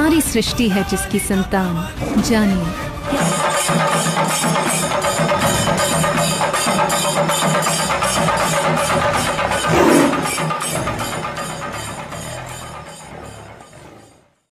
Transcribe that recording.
सृष्टि है जिसकी संतान। जानिए।